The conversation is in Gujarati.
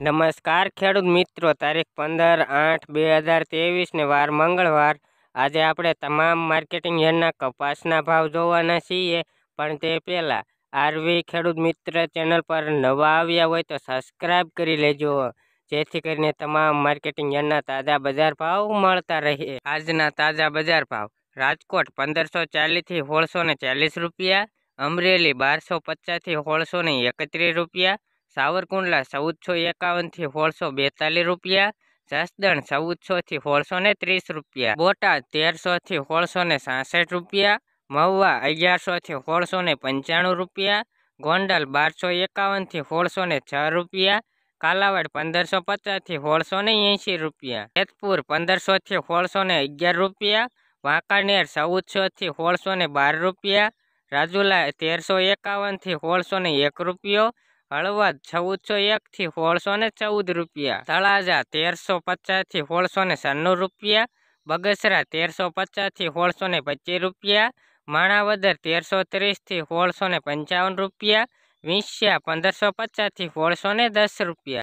નમસ્કાર ખેડૂત મિત્રો, તારીખ પંદર આઠ બે હજાર ત્રેવીસને વાર મંગળવાર. આજે આપણે તમામ માર્કેટિંગ યાર્ડના કપાસના ભાવ જોવાના છીએ, પણ તે પહેલાં આરવી ખેડૂત મિત્ર ચેનલ પર નવા આવ્યા હોય તો સબસ્ક્રાઈબ કરી લેજો, જેથી કરીને તમામ માર્કેટિંગ યાર્ડના તાજા બજાર ભાવ મળતા રહે. આજના તાજા બજાર ભાવ, રાજકોટ પંદરસો ચાલીસથી સોળસો ચાલીસ રૂપિયા, અમરેલી બારસો પચાસથી સોળસો એકત્રીસ રૂપિયા સાવરકુંડલા ચૌદસો એકાવનથી સોળસો બેતાલીસ રૂપિયા, જસદણ ચૌદસોથી સોળસો ને ત્રીસ રૂપિયા, બોટાદ તેરસોથી સોળસો ને સાસઠ રૂપિયા, મહુવા અગિયારસોથી સોળસો ને પંચાણું રૂપિયા, ગોંડલ બારસો એકાવનથી સોળસો ને છ રૂપિયા, કાલાવાડ પંદરસો પચાસથી સોળસો ને એંશી રૂપિયા, જેતપુર પંદરસોથી સોળસો ને અગિયાર રૂપિયા, વાંકાનેર ચૌદસોથી સોળસો ને બાર રૂપિયા, રાજુલા તેરસો એકાવનથી સોળસો ને એક રૂપિયો હળવદ ચૌદસો એકથી સોળસો ને ચૌદ રૂપિયા, તળાજા તેરસો પચાસથી સોળસો ને સન્નું રૂપિયા, બગસરા તેરસો પચાસથી સોળસો ને પચીસ રૂપિયા, માણાવદર તેરસો ત્રીસથી સોળસો ને પંચાવન રૂપિયા, વિંસ્યા પંદરસો પચાસથી સોળસો ને દસ રૂપિયા.